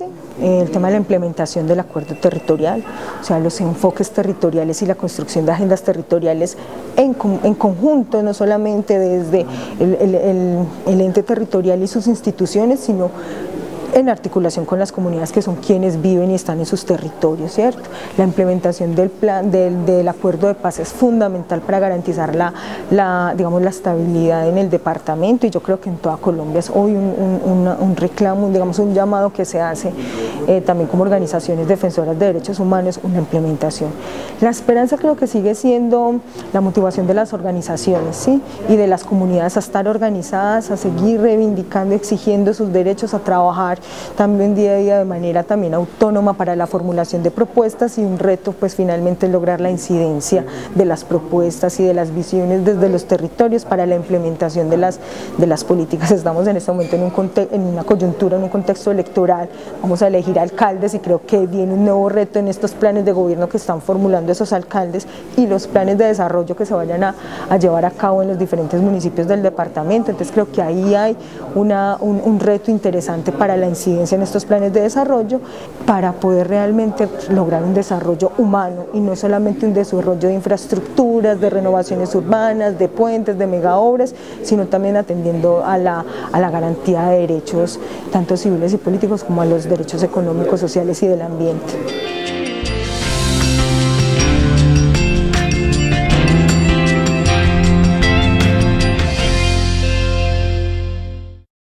eh, el tema de la implementación del acuerdo territorial, o sea, los enfoques territoriales y la construcción de agendas territoriales en, conjunto, no solamente desde el ente territorial y sus instituciones, sino en articulación con las comunidades que son quienes viven y están en sus territorios, ¿cierto? La implementación del plan, del, acuerdo de paz es fundamental para garantizar la, la, digamos, la estabilidad en el departamento y yo creo que en toda Colombia es hoy un, reclamo, digamos un llamado que se hace eh, también como organizaciones defensoras de derechos humanos, una implementación. La esperanza creo que sigue siendo la motivación de las organizaciones ¿sí? y de las comunidades a estar organizadas, a seguir reivindicando, exigiendo sus derechos, a trabajar también día a día de manera también autónoma para la formulación de propuestas y un reto pues finalmente es lograr la incidencia de las propuestas y de las visiones desde los territorios para la implementación de las, de las políticas. Estamos en este momento en, un en una coyuntura, en un contexto electoral, vamos a elegir alcaldes y creo que viene un nuevo reto en estos planes de gobierno que están formulando esos alcaldes y los planes de desarrollo que se vayan a, llevar a cabo en los diferentes municipios del departamento. Entonces creo que ahí hay una, un, un reto interesante para la incidencia en estos planes de desarrollo para poder realmente lograr un desarrollo humano y no solamente un desarrollo de infraestructuras, de renovaciones urbanas, de puentes, de megaobras, sino también atendiendo a la, a la garantía de derechos tanto civiles y políticos como a los derechos económicos, sociales y del ambiente.